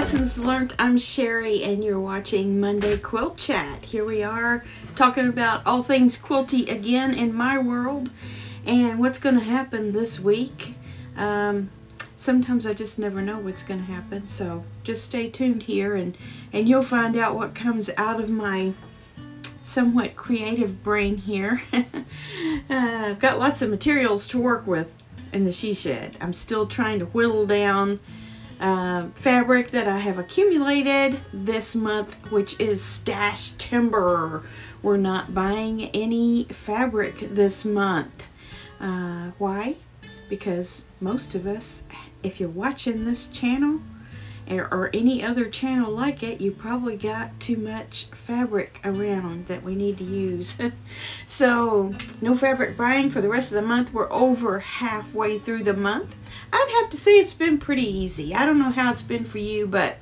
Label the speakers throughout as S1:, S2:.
S1: Lessons Learned. I'm Sherry, and you're watching Monday Quilt Chat. Here we are talking about all things quilty again in my world and what's going to happen this week. Um, sometimes I just never know what's going to happen, so just stay tuned here and, and you'll find out what comes out of my somewhat creative brain here. uh, I've got lots of materials to work with in the she shed. I'm still trying to whittle down uh, fabric that I have accumulated this month, which is Stashtember. We're not buying any fabric this month. Uh, why? Because most of us, if you're watching this channel, or any other channel like it, you probably got too much fabric around that we need to use. so, no fabric buying for the rest of the month. We're over halfway through the month. I'd have to say it's been pretty easy. I don't know how it's been for you, but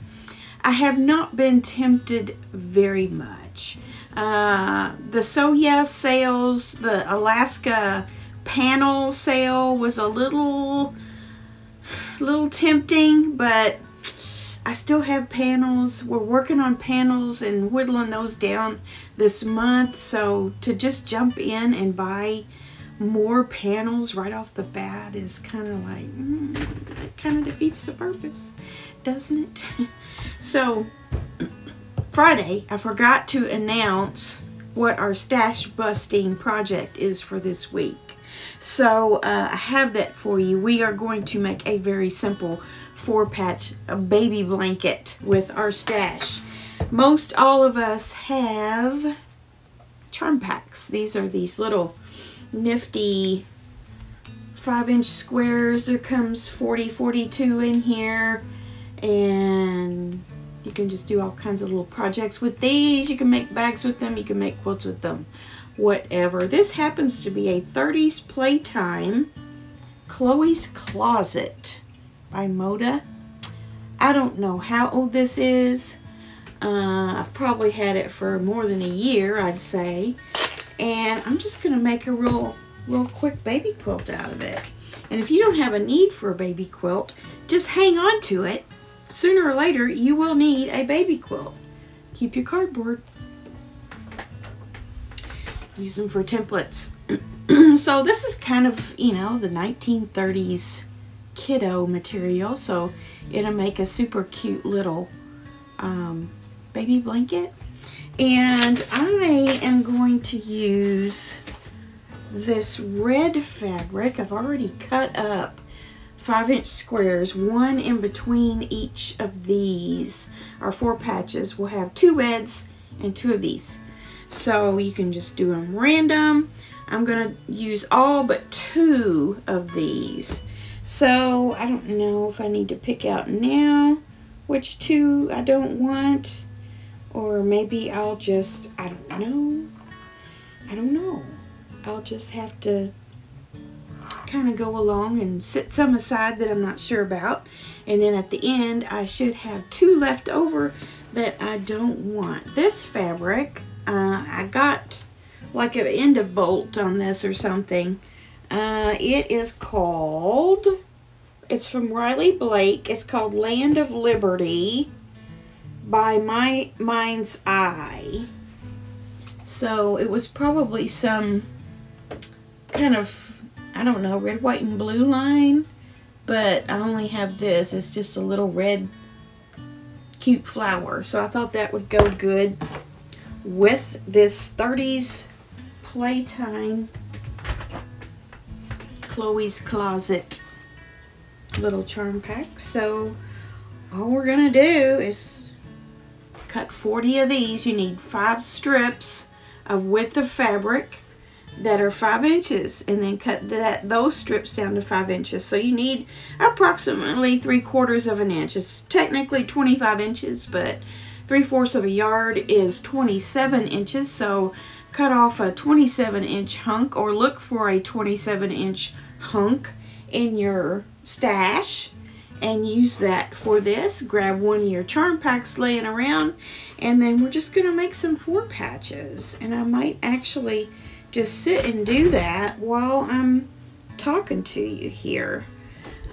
S1: I have not been tempted very much. Uh, the So sales, the Alaska panel sale was a little, little tempting, but I still have panels. We're working on panels and whittling those down this month. So to just jump in and buy more panels right off the bat is kind of like, mm, it kind of defeats the purpose, doesn't it? so Friday, I forgot to announce what our stash busting project is for this week. So uh, I have that for you. We are going to make a very simple four patch a baby blanket with our stash. Most all of us have charm packs. These are these little nifty five inch squares. There comes 40, 42 in here and you can just do all kinds of little projects with these. You can make bags with them. You can make quilts with them. Whatever. This happens to be a 30s Playtime Chloe's Closet by Moda. I don't know how old this is. Uh, I've probably had it for more than a year, I'd say. And I'm just going to make a real, real quick baby quilt out of it. And if you don't have a need for a baby quilt, just hang on to it. Sooner or later, you will need a baby quilt. Keep your cardboard. Use them for templates. so this is kind of, you know, the 1930s kiddo material so it'll make a super cute little um, baby blanket. And I am going to use this red fabric. I've already cut up five inch squares one in between each of these. Our four patches will have two reds and two of these. So you can just do them random. I'm gonna use all but two of these so I don't know if I need to pick out now which two I don't want. Or maybe I'll just, I don't know. I don't know. I'll just have to kind of go along and set some aside that I'm not sure about. And then at the end, I should have two left over that I don't want. This fabric, uh, I got like an end of bolt on this or something. Uh, it is called, it's from Riley Blake. It's called Land of Liberty by My Mind's Eye. So it was probably some kind of, I don't know, red, white, and blue line. But I only have this. It's just a little red cute flower. So I thought that would go good with this 30s Playtime Chloe's Closet little charm pack. So all we're to do is cut 40 of these. You need five strips of width of fabric that are five inches and then cut that those strips down to five inches. So you need approximately three quarters of an inch. It's technically 25 inches, but three fourths of a yard is 27 inches. So cut off a 27 inch hunk or look for a 27 inch hunk in your stash and use that for this. Grab one of your charm packs laying around and then we're just going to make some four patches. And I might actually just sit and do that while I'm talking to you here.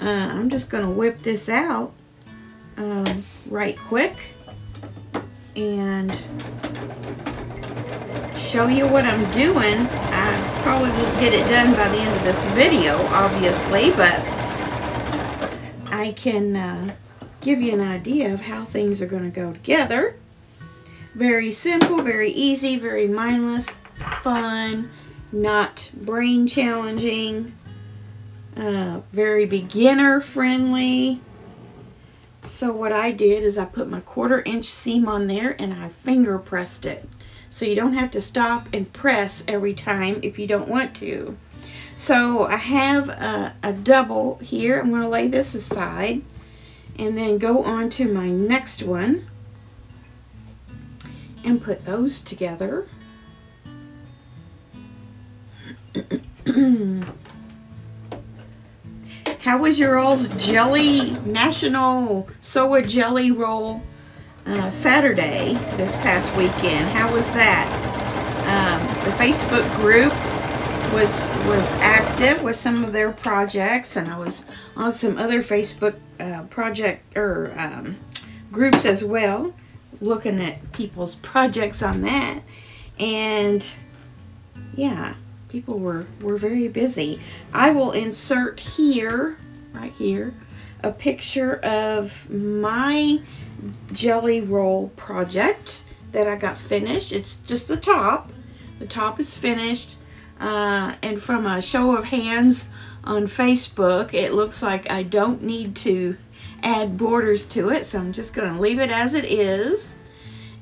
S1: Uh, I'm just going to whip this out um, right quick and show you what I'm doing. I probably won't get it done by the end of this video, obviously, but I can uh, give you an idea of how things are going to go together. Very simple, very easy, very mindless, fun, not brain challenging, uh, very beginner friendly. So what I did is I put my quarter inch seam on there and I finger pressed it. So you don't have to stop and press every time if you don't want to. So I have a, a double here. I'm going to lay this aside and then go on to my next one and put those together. How was your all's jelly, National Sew A Jelly Roll uh, Saturday this past weekend? How was that? Um, the Facebook group was was active with some of their projects, and I was on some other Facebook uh, project or um, groups as well, looking at people's projects on that, and yeah, people were, were very busy. I will insert here, right here, a picture of my jelly roll project that I got finished. It's just the top. The top is finished. Uh, and from a show of hands on Facebook, it looks like I don't need to add borders to it. So I'm just going to leave it as it is.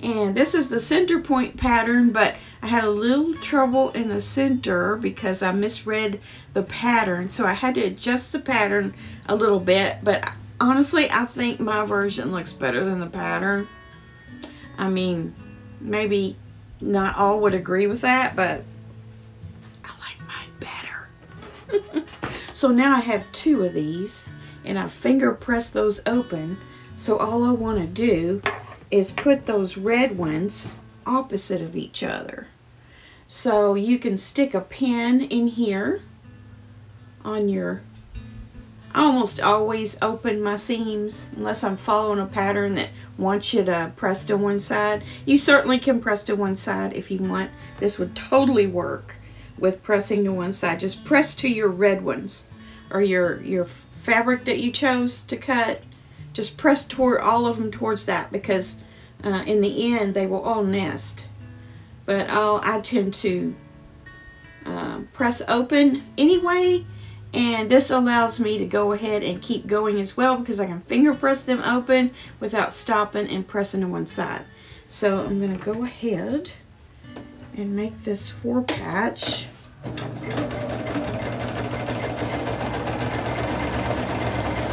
S1: And this is the center point pattern, but I had a little trouble in the center because I misread the pattern. So I had to adjust the pattern a little bit, but honestly, I think my version looks better than the pattern. I mean, maybe not all would agree with that, but I like mine better. so now I have two of these, and I finger press those open. So all I want to do is put those red ones opposite of each other. So you can stick a pin in here on your, I almost always open my seams unless I'm following a pattern that wants you to press to one side. You certainly can press to one side if you want. This would totally work with pressing to one side. Just press to your red ones or your, your fabric that you chose to cut. Just press toward all of them towards that because uh, in the end they will all nest but I'll, I tend to uh, press open anyway and this allows me to go ahead and keep going as well because I can finger press them open without stopping and pressing to one side so I'm going to go ahead and make this four patch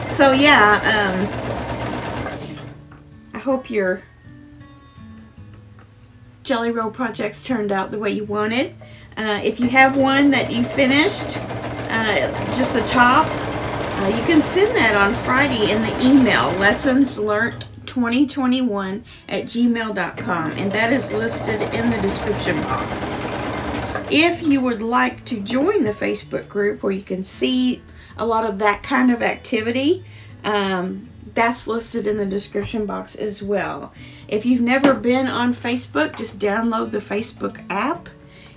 S1: so yeah um, I hope you're Jelly Roll projects turned out the way you wanted. Uh, if you have one that you finished, uh, just the top, uh, you can send that on Friday in the email, lessons learned 2021 at gmail.com and that is listed in the description box. If you would like to join the Facebook group where you can see a lot of that kind of activity, um, that's listed in the description box as well. If you've never been on Facebook, just download the Facebook app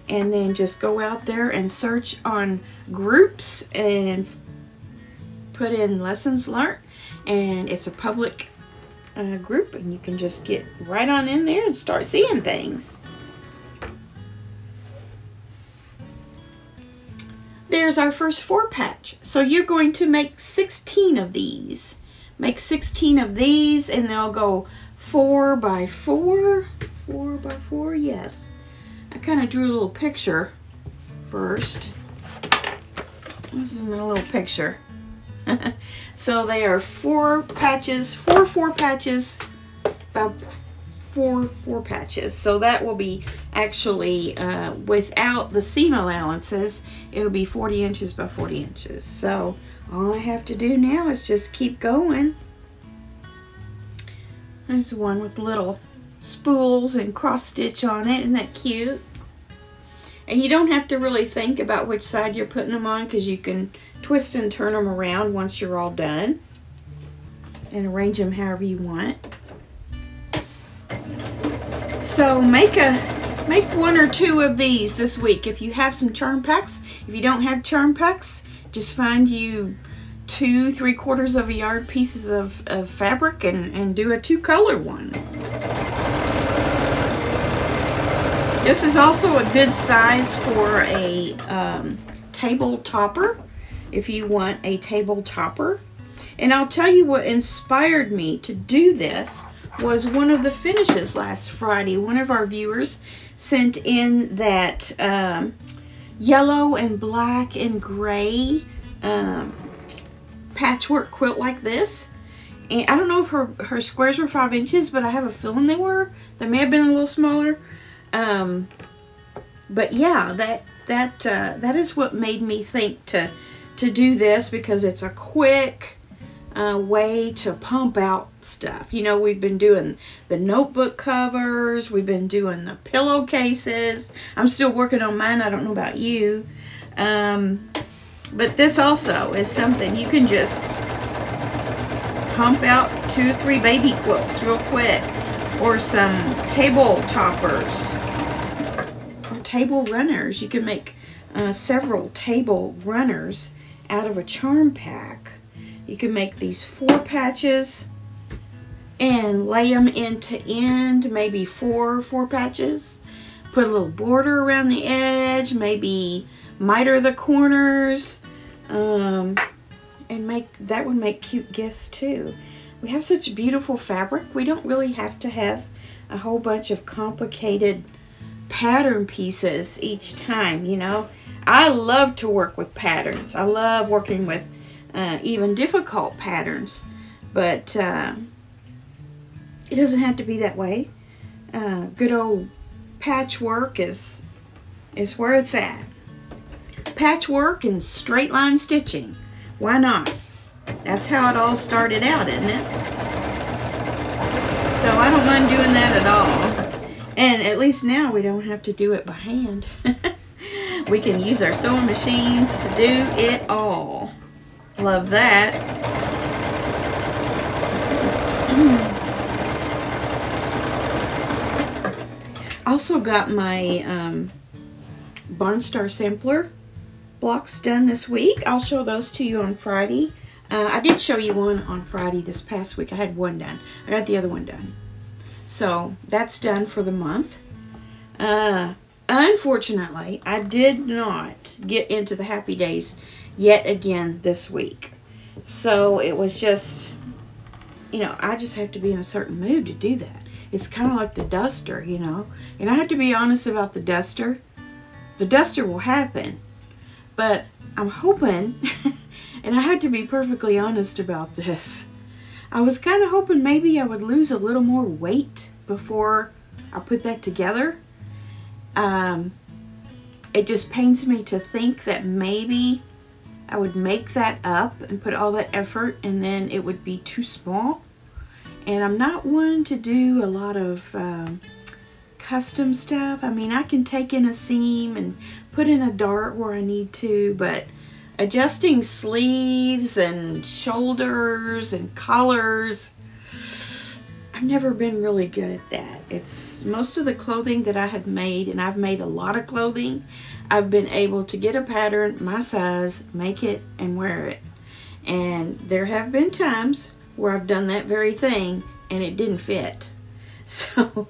S1: and then just go out there and search on groups and put in lessons learned and it's a public uh, group and you can just get right on in there and start seeing things. There's our first four patch. So you're going to make 16 of these make 16 of these and they'll go four by four four by four yes I kind of drew a little picture first. This is my little picture. So they are four patches four four patches about four four patches. So that will be actually uh, without the seam allowances it'll be 40 inches by 40 inches. So all I have to do now is just keep going. There's one with little spools and cross stitch on it. Isn't that cute? And you don't have to really think about which side you're putting them on because you can twist and turn them around once you're all done. and arrange them however you want. So make a make one or two of these this week. If you have some charm packs, if you don't have charm packs, just find you two three quarters of a yard pieces of, of fabric and, and do a two color one. This is also a good size for a um, table topper if you want a table topper. And I'll tell you what inspired me to do this was one of the finishes last Friday. One of our viewers sent in that um, yellow and black and gray um, patchwork quilt like this. And I don't know if her, her squares were five inches, but I have a feeling they were. They may have been a little smaller. Um, but yeah, that that uh, that is what made me think to to do this because it's a quick uh, way to pump out stuff. You know, we've been doing the notebook covers, we've been doing the pillowcases. I'm still working on mine. I don't know about you. Um, but this also is something you can just pump out two or three baby quilts real quick or some table toppers table runners. You can make uh, several table runners out of a charm pack. You can make these four patches and lay them end to end, maybe four four patches. Put a little border around the edge, maybe miter the corners, um, and make that would make cute gifts too. We have such beautiful fabric. We don't really have to have a whole bunch of complicated pattern pieces each time, you know. I love to work with patterns. I love working with uh, even difficult patterns, but uh, it doesn't have to be that way. Uh, good old patchwork is is where it's at. Patchwork and straight line stitching. Why not? That's how it all started out, isn't it? So I don't mind doing that at all. And at least now we don't have to do it by hand. we can use our sewing machines to do it all. Love that. also got my um, Barnstar sampler blocks done this week. I'll show those to you on Friday. Uh, I did show you one on Friday this past week. I had one done. I got the other one done. So that's done for the month. Uh, unfortunately, I did not get into the happy days yet again this week. So it was just, you know, I just have to be in a certain mood to do that. It's kind of like the duster, you know. And I have to be honest about the duster. The duster will happen. But I'm hoping, and I had to be perfectly honest about this, I was kind of hoping maybe I would lose a little more weight before I put that together. Um, it just pains me to think that maybe I would make that up and put all that effort and then it would be too small. And I'm not one to do a lot of um, custom stuff. I mean, I can take in a seam and put in a dart where I need to, but adjusting sleeves and shoulders and collars I've never been really good at that. It's most of the clothing that I have made, and I've made a lot of clothing, I've been able to get a pattern, my size, make it, and wear it. And there have been times where I've done that very thing and it didn't fit. So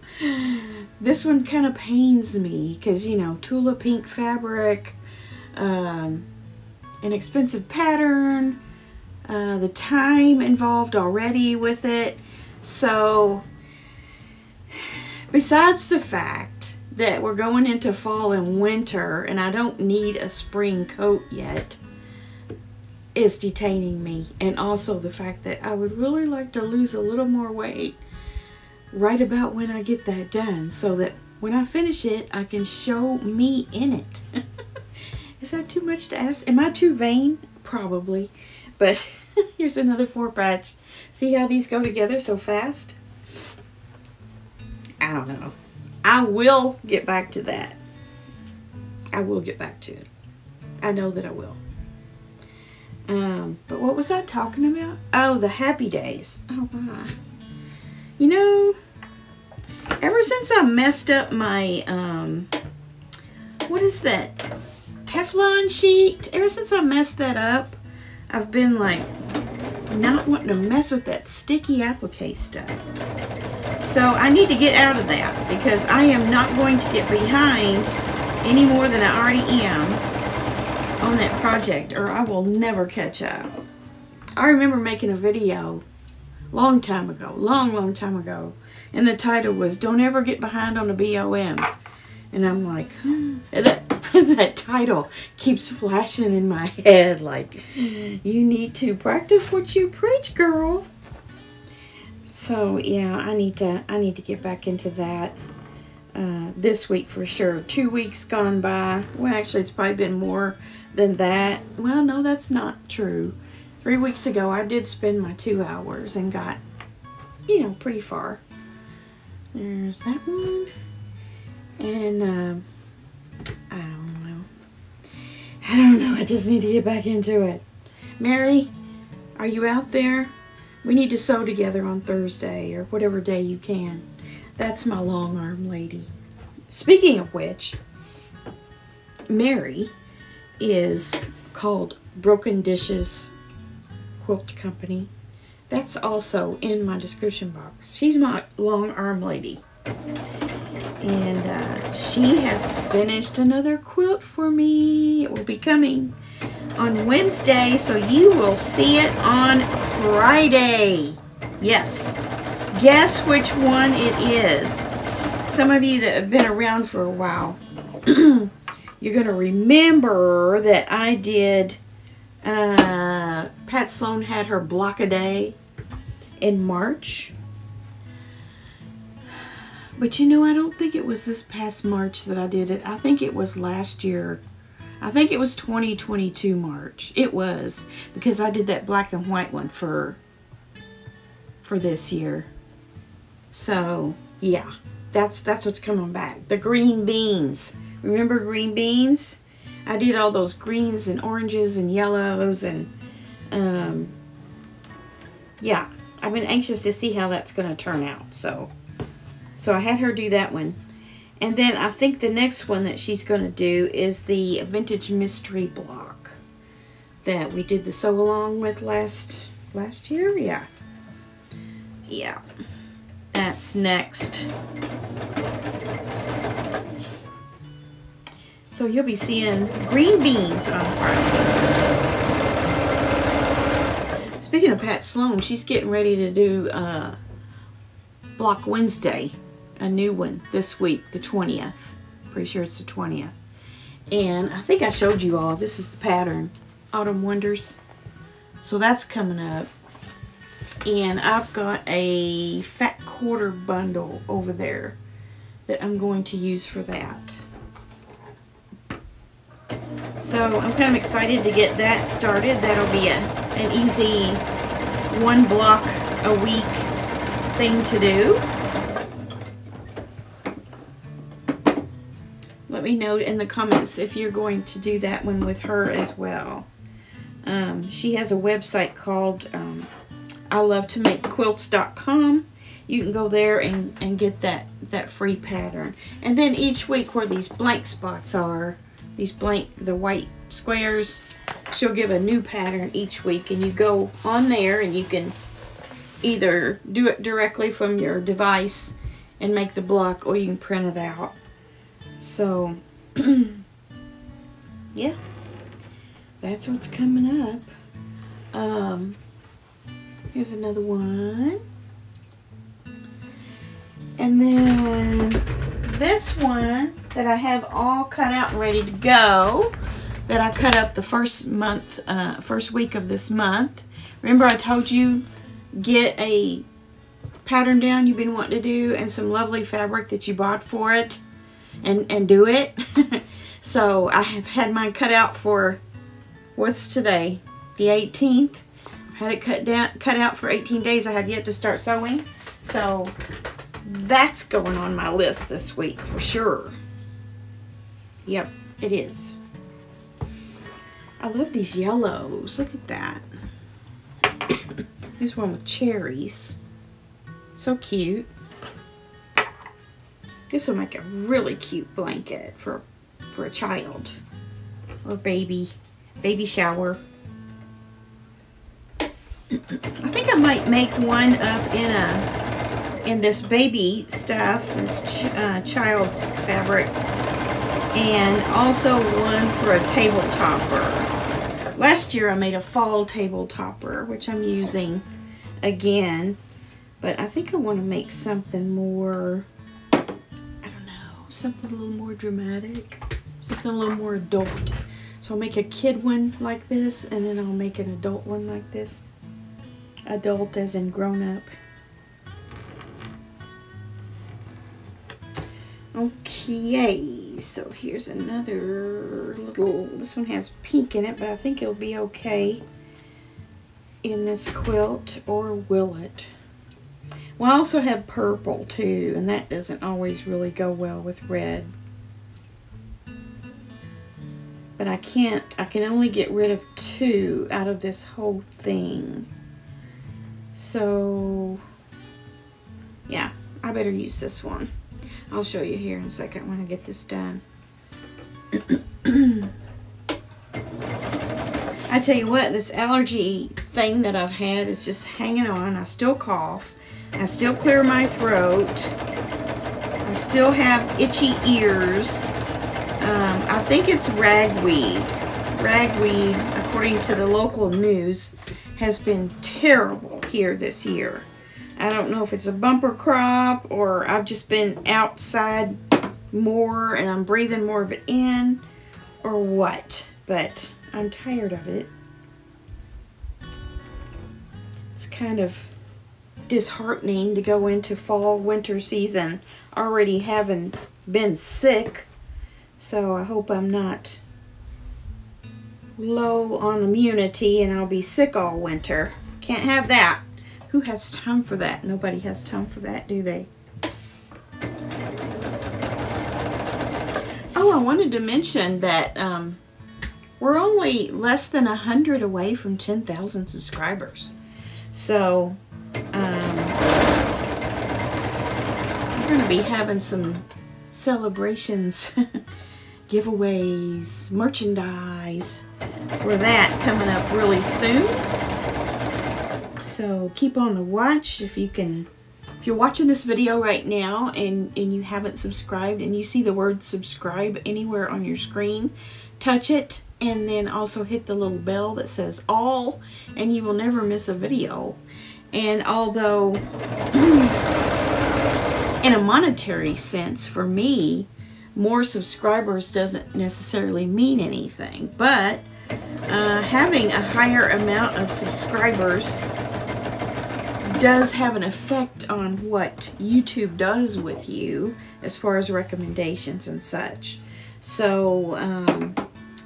S1: this one kind of pains me because, you know, Tula pink fabric, um, an expensive pattern, uh, the time involved already with it. So, besides the fact that we're going into fall and winter and I don't need a spring coat yet, is detaining me. And also the fact that I would really like to lose a little more weight right about when I get that done so that when I finish it, I can show me in it. Is that too much to ask? Am I too vain? Probably. But here's another four patch. See how these go together so fast? I don't know. I will get back to that. I will get back to it. I know that I will. Um, but what was I talking about? Oh, the happy days. Oh my. You know, ever since I messed up my um what is that? Teflon sheet. Ever since I messed that up, I've been like not wanting to mess with that sticky applique stuff. So I need to get out of that because I am not going to get behind any more than I already am on that project or I will never catch up. I remember making a video long time ago, long, long time ago, and the title was Don't Ever Get Behind on a BOM. And I'm like, hmm. that, that title keeps flashing in my head like, you need to practice what you preach, girl. So yeah, I need to I need to get back into that uh, this week for sure. Two weeks gone by. Well, actually, it's probably been more than that. Well, no, that's not true. Three weeks ago, I did spend my two hours and got, you know, pretty far. There's that one. And, um, I don't know. I don't know. I just need to get back into it. Mary, are you out there? We need to sew together on Thursday or whatever day you can. That's my long arm lady. Speaking of which, Mary is called Broken Dishes Quilt Company. That's also in my description box. She's my long arm lady. And uh, she has finished another quilt for me. It will be coming on Wednesday, so you will see it on Friday. Yes. Guess which one it is. Some of you that have been around for a while you're going to remember that I did, uh, Pat Sloan had her block a day in March. But you know, I don't think it was this past March that I did it. I think it was last year. I think it was 2022 March. It was because I did that black and white one for for this year. So, yeah. That's that's what's coming back. The green beans. Remember green beans? I did all those greens and oranges and yellows and um, yeah, I've been anxious to see how that's going to turn out. So, so I had her do that one. And then I think the next one that she's going to do is the Vintage Mystery Block that we did the sew along with last last year. Yeah. Yeah. That's next. So you'll be seeing green beans on Friday. Speaking of Pat Sloan, she's getting ready to do uh, Block Wednesday, a new one this week, the 20th. Pretty sure it's the 20th. And I think I showed you all, this is the pattern, Autumn Wonders. So that's coming up. And I've got a fat quarter bundle over there that I'm going to use for that. So I'm kind of excited to get that started. That'll be a, an easy one block a week thing to do. Let me know in the comments if you're going to do that one with her as well. Um, she has a website called um, I love to make quilts.com. You can go there and, and get that, that free pattern. And then each week where these blank spots are, these blank, the white squares. She'll give a new pattern each week and you go on there and you can either do it directly from your device and make the block or you can print it out. So, yeah, that's what's coming up. Um, here's another one. And then this one that I have all cut out and ready to go that I cut up the first month, uh, first week of this month. Remember I told you get a pattern down you've been wanting to do and some lovely fabric that you bought for it and, and do it. so I have had mine cut out for, what's today? The 18th. I've had it cut down, cut out for 18 days. I have yet to start sewing. So that's going on my list this week for sure. Yep, it is. I love these yellows. Look at that. Here's one with cherries. So cute. This will make a really cute blanket for for a child or baby baby shower. I think I might make one up in a in this baby stuff, this ch uh, child's fabric, and also one for a table topper. Last year I made a fall table topper, which I'm using again, but I think I want to make something more something a little more dramatic, something a little more adult. So I'll make a kid one like this, and then I'll make an adult one like this. Adult as in grown up. Okay, so here's another little, this one has pink in it, but I think it'll be okay in this quilt, or will it? I also have purple too, and that doesn't always really go well with red. But I can't, I can only get rid of two out of this whole thing. So, yeah, I better use this one. I'll show you here in a second when I get this done. I tell you what, this allergy thing that I've had is just hanging on. I still cough. I still clear my throat. I still have itchy ears. Um, I think it's ragweed. Ragweed, according to the local news, has been terrible here this year. I don't know if it's a bumper crop or I've just been outside more and I'm breathing more of it in or what, but I'm tired of it. It's kind of disheartening to go into fall winter season already having been sick. So I hope I'm not low on immunity and I'll be sick all winter. Can't have that. Who has time for that? Nobody has time for that do they? Oh I wanted to mention that um, we're only less than a hundred away from 10,000 subscribers. So um, we're going to be having some celebrations, giveaways, merchandise for that coming up really soon. So keep on the watch if you can if you're watching this video right now and, and you haven't subscribed and you see the word subscribe anywhere on your screen, touch it and then also hit the little bell that says all and you will never miss a video. And although, in a monetary sense, for me, more subscribers doesn't necessarily mean anything. But uh, having a higher amount of subscribers does have an effect on what YouTube does with you as far as recommendations and such. So, um,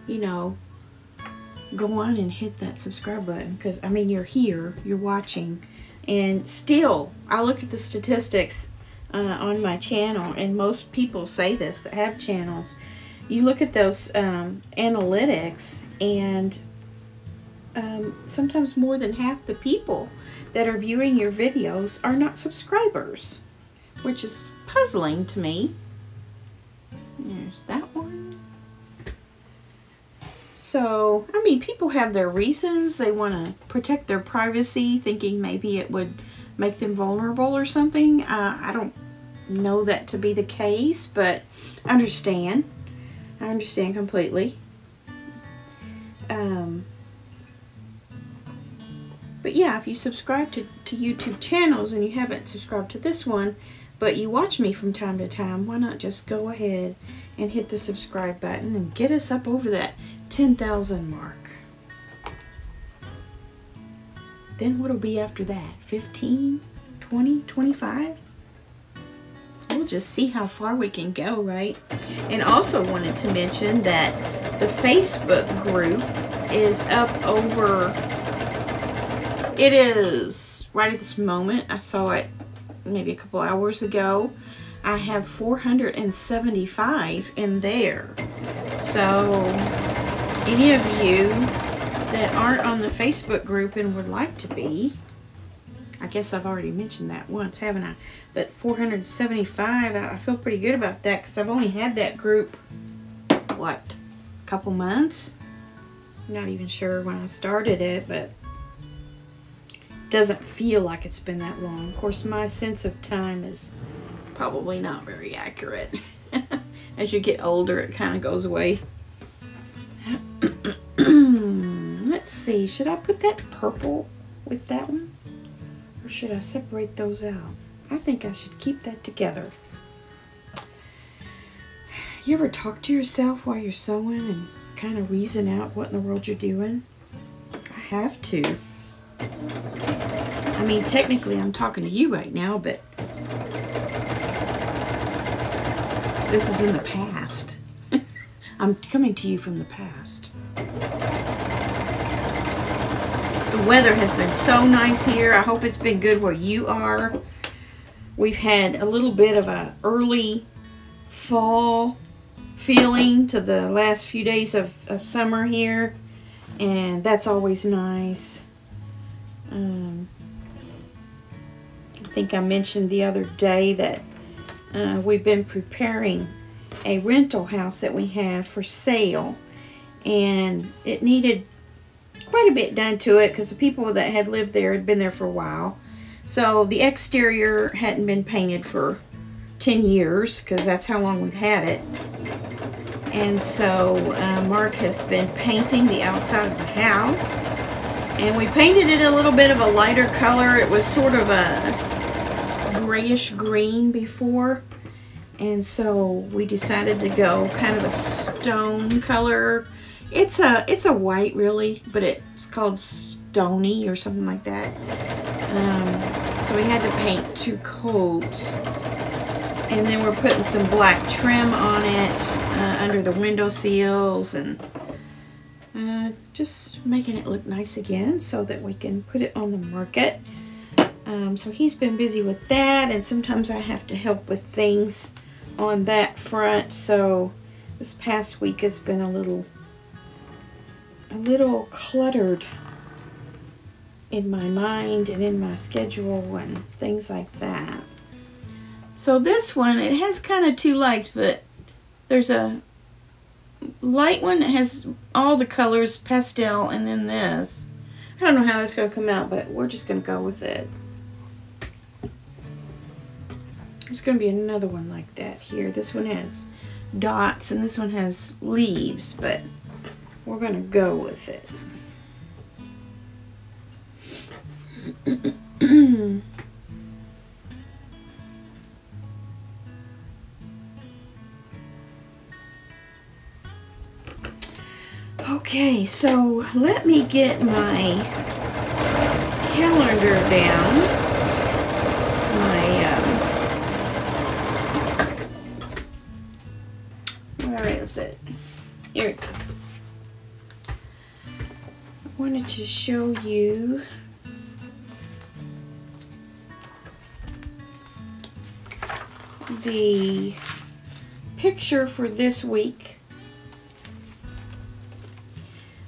S1: you know, go on and hit that subscribe button because, I mean, you're here, you're watching, and still, I look at the statistics uh, on my channel, and most people say this that have channels. You look at those um, analytics, and um, sometimes more than half the people that are viewing your videos are not subscribers, which is puzzling to me. There's that. So, I mean, people have their reasons. They want to protect their privacy, thinking maybe it would make them vulnerable or something. Uh, I don't know that to be the case, but I understand. I understand completely. Um, but yeah, if you subscribe to, to YouTube channels and you haven't subscribed to this one, but you watch me from time to time, why not just go ahead and hit the subscribe button and get us up over that 10,000 mark. Then what'll be after that? 15, 20, 25? We'll just see how far we can go, right? And also wanted to mention that the Facebook group is up over, it is right at this moment. I saw it maybe a couple hours ago. I have 475 in there. So any of you that aren't on the Facebook group and would like to be, I guess I've already mentioned that once, haven't I? But 475, I feel pretty good about that because I've only had that group, what, a couple months? I'm not even sure when I started it, but doesn't feel like it's been that long. Of course, my sense of time is probably not very accurate. As you get older, it kind of goes away. Let's see, should I put that purple with that one? Or should I separate those out? I think I should keep that together. You ever talk to yourself while you're sewing and kind of reason out what in the world you're doing? I have to. I mean, technically I'm talking to you right now, but this is in the past. I'm coming to you from the past. The weather has been so nice here. I hope it's been good where you are. We've had a little bit of a early fall feeling to the last few days of, of summer here. And that's always nice. Um, I think I mentioned the other day that uh, we've been preparing a rental house that we have for sale. And it needed quite a bit done to it because the people that had lived there had been there for a while. So the exterior hadn't been painted for 10 years because that's how long we've had it. And so uh, Mark has been painting the outside of the house. And we painted it a little bit of a lighter color. It was sort of a grayish green before. And so we decided to go kind of a stone color. It's a it's a white really, but it's called stony or something like that. Um, so we had to paint two coats. And then we're putting some black trim on it uh, under the window seals and uh, just making it look nice again so that we can put it on the market. Um, so he's been busy with that and sometimes I have to help with things on that front. So this past week has been a little a little cluttered in my mind and in my schedule and things like that. So this one, it has kind of two lights, but there's a light one that has all the colors pastel and then this I don't know how that's going to come out but we're just going to go with it there's going to be another one like that here this one has dots and this one has leaves but we're going to go with it Okay, so let me get my calendar down. Here it is. I wanted to show you the picture for this week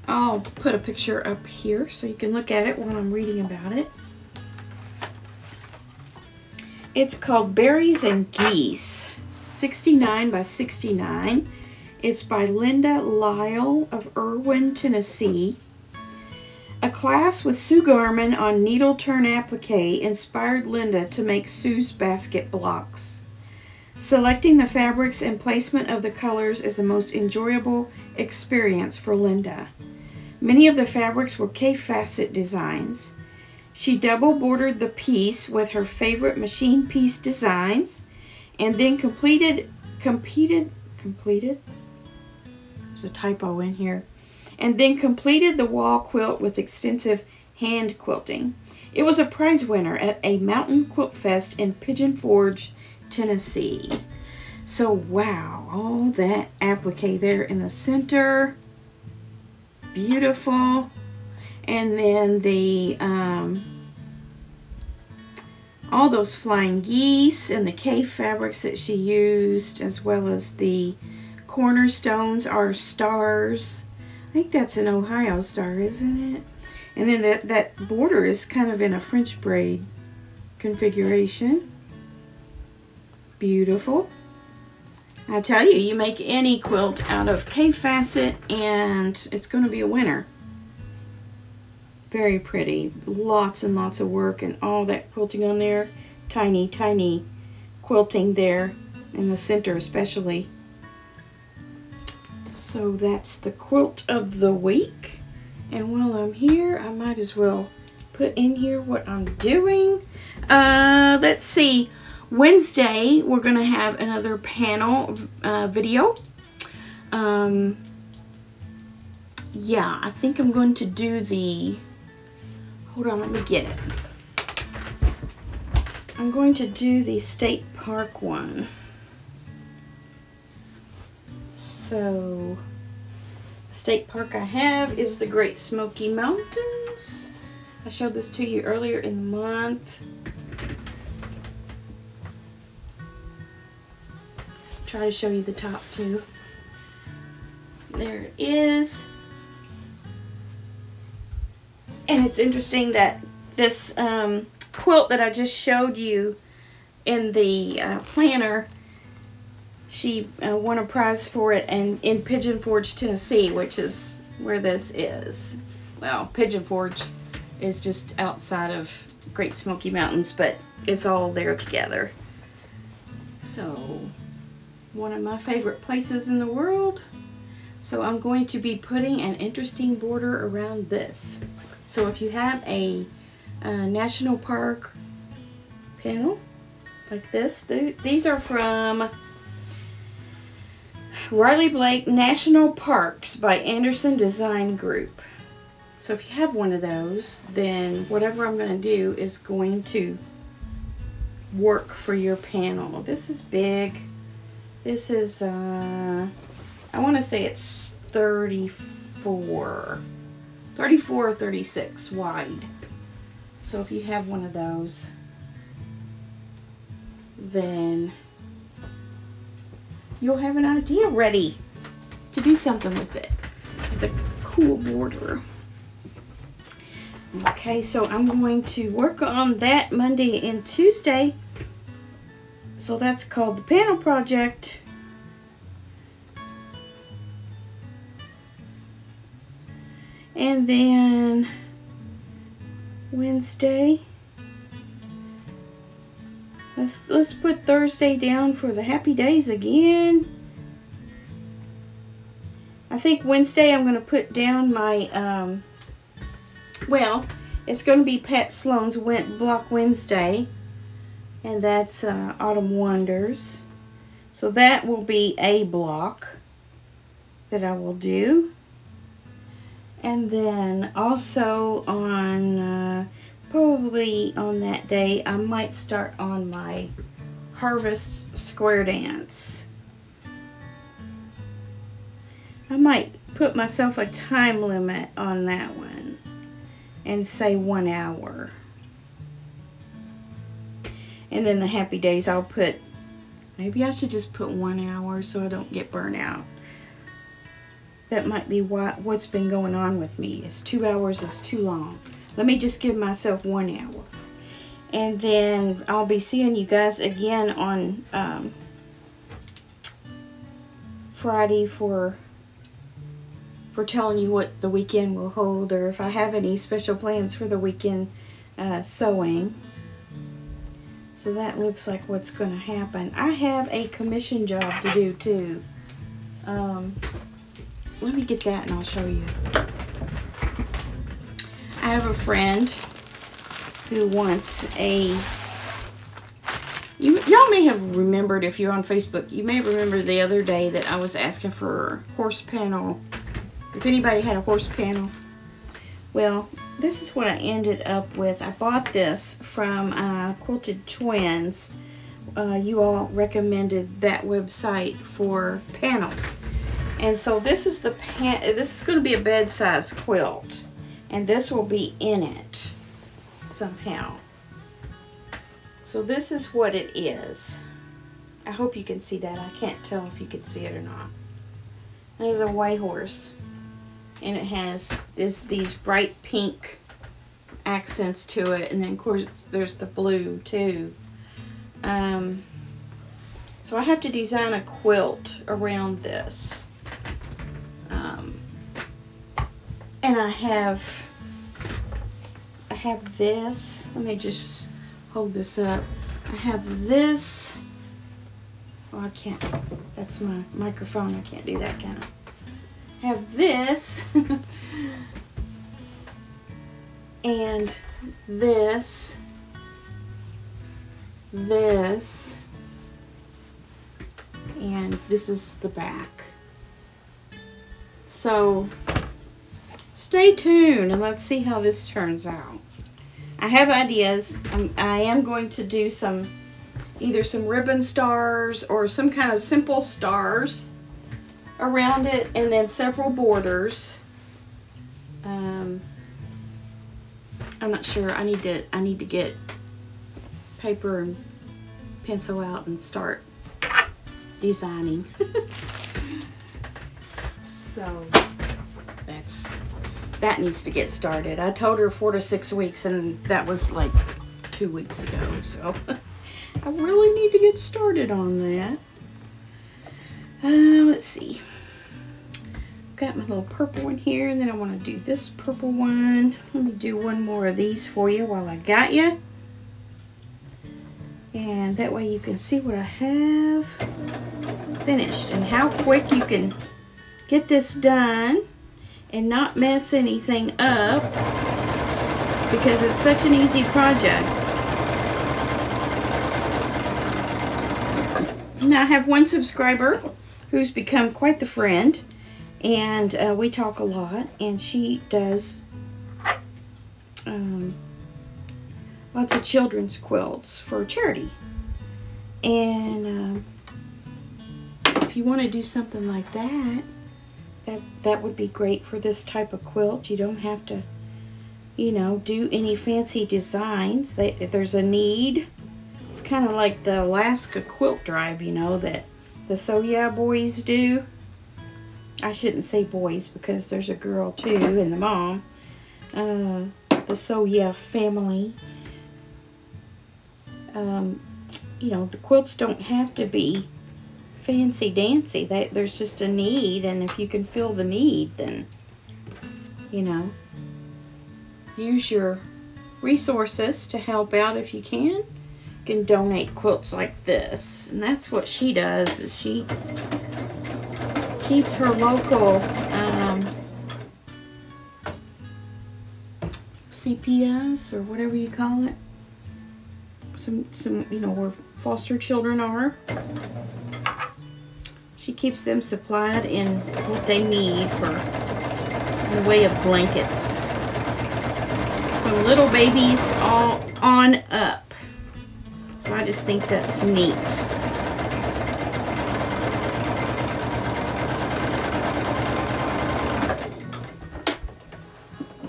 S1: I'll put a picture up here so you can look at it while I'm reading about it. It's called Berries and Geese, 69 by 69. It's by Linda Lyle of Erwin, Tennessee. A class with Sue Garman on needle turn applique inspired Linda to make Sue's basket blocks. Selecting the fabrics and placement of the colors is the most enjoyable experience for Linda. Many of the fabrics were Kaffe Fassett designs. She double bordered the piece with her favorite machine piece designs and then completed, completed completed, there's a typo in here, and then completed the wall quilt with extensive hand quilting. It was a prize winner at a mountain quilt fest in Pigeon Forge, Tennessee. So wow, all that applique there in the center beautiful. And then the, um, all those flying geese and the Kaffe fabrics that she used, as well as the cornerstones are stars. I think that's an Ohio star, isn't it? And then that, that border is kind of in a French braid configuration. Beautiful. I tell you, you make any quilt out of Kaffe Fassett and it's going to be a winner. Very pretty. Lots and lots of work and all that quilting on there. Tiny, tiny quilting there in the center especially. So that's the quilt of the week. And while I'm here, I might as well put in here what I'm doing. Uh, let's see. Wednesday, we're going to have another panel uh, video. Um, yeah, I think I'm going to do the... Hold on, let me get it. I'm going to do the State Park one. So, state park I have is the Great Smoky Mountains. I showed this to you earlier in the month. Try to show you the top too. There it is. And it's interesting that this um, quilt that I just showed you in the uh, planner she uh, won a prize for it and in Pigeon Forge, Tennessee, which is where this is. Well, Pigeon Forge is just outside of Great Smoky Mountains, but it's all there together. So, one of my favorite places in the world. So I'm going to be putting an interesting border around this. So if you have a, a national park panel like this, th these are from Riley Blake National Parks by Anderson Design Group. So if you have one of those, then whatever I'm going to do is going to work for your panel. This is big. This is, uh, I want to say it's 34. 34 or 36 wide. So if you have one of those, then you'll have an idea ready to do something with it. With a cool border. Okay, so I'm going to work on that Monday and Tuesday. So that's called the panel project. And then Wednesday, Let's, let's put Thursday down for the happy days again. I think Wednesday I'm going to put down my, um, well, it's going to be Pat Sloan's Block Wednesday. And that's uh, Autumn Wonders. So that will be a block that I will do. And then also on uh, probably on that day I might start on my harvest square dance. I might put myself a time limit on that one and say one hour. And then the happy days I'll put, maybe I should just put one hour so I don't get burnt out. That might be what, what's been going on with me. Is two hours is too long. Let me just give myself one hour. And then I'll be seeing you guys again on um, Friday for for telling you what the weekend will hold or if I have any special plans for the weekend uh, sewing. So that looks like what's going to happen. I have a commission job to do too. Um, let me get that and I'll show you. I have a friend who wants a you y'all may have remembered if you're on Facebook you may remember the other day that I was asking for horse panel. If anybody had a horse panel. Well this is what I ended up with. I bought this from uh, Quilted Twins. Uh, you all recommended that website for panels. And so this is the pan this is going to be a bed size quilt and this will be in it somehow. So this is what it is. I hope you can see that. I can't tell if you can see it or not. There's a white horse. and it has this these bright pink accents to it and then of course there's the blue too um, so I have to design a quilt around this and I have I have this. Let me just hold this up. I have this. Well I can't. That's my microphone. I can't do that kind of have this. And this, this, and this is the back. So stay tuned and let's see how this turns out. I have ideas. I'm, I am going to do some, either some ribbon stars or some kind of simple stars around it and then several borders. Um, I'm not sure. I need to I need to get paper and pencil out and start designing. so that's that needs to get started. I told her four to six weeks and that was like two weeks ago. So I really need to get started on that. Uh, let's see got my little purple one here and then I want to do this purple one. Let me do one more of these for you while I got you. And that way you can see what I have finished and how quick you can get this done and not mess anything up because it's such an easy project. Now I have one subscriber who's become quite the friend and uh, we talk a lot and she does um, lots of children's quilts for charity and um, if you want to do something like that that that would be great for this type of quilt you don't have to you know do any fancy designs they, there's a need it's kind of like the Alaska quilt drive you know that the Sew Yeah boys do I shouldn't say boys because there's a girl too and the mom. Uh, the Sew Yeah family. Um, you know, the quilts don't have to be fancy dancy. There's just a need, and if you can fill the need, then, you know, use your resources to help out if you can. You can donate quilts like this. And that's what she does, is she keeps her local um, CPS or whatever you call it. Some, some, you know, where foster children are. She keeps them supplied in what they need for in the way of blankets. From little babies all on up. So I just think that's neat.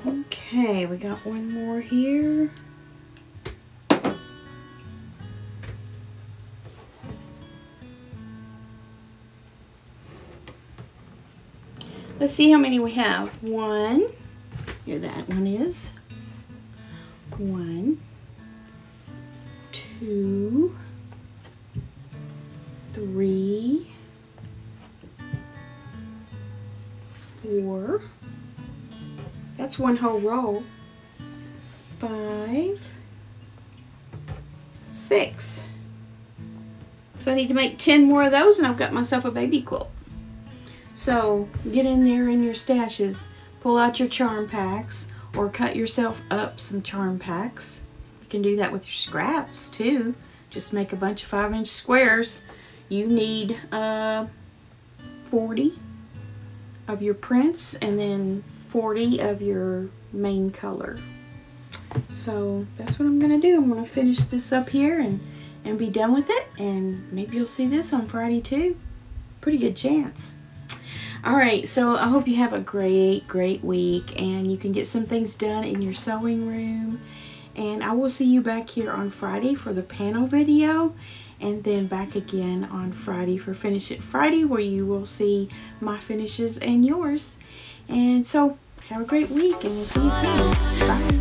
S1: Okay, we got one more here. Let's see how many we have. One, here that one is. One, two, three, four, that's one whole row. Five, six. So I need to make 10 more of those and I've got myself a baby quilt. So get in there in your stashes, pull out your charm packs or cut yourself up some charm packs. You can do that with your scraps too. Just make a bunch of five inch squares. You need uh, 40 of your prints and then 40 of your main color. So that's what I'm to do. I'm to finish this up here and, and be done with it. And maybe you'll see this on Friday too. Pretty good chance. Alright, so I hope you have a great, great week and you can get some things done in your sewing room. And I will see you back here on Friday for the panel video and then back again on Friday for Finish It Friday where you will see my finishes and yours. And so, have a great week, and we'll see you soon. Bye.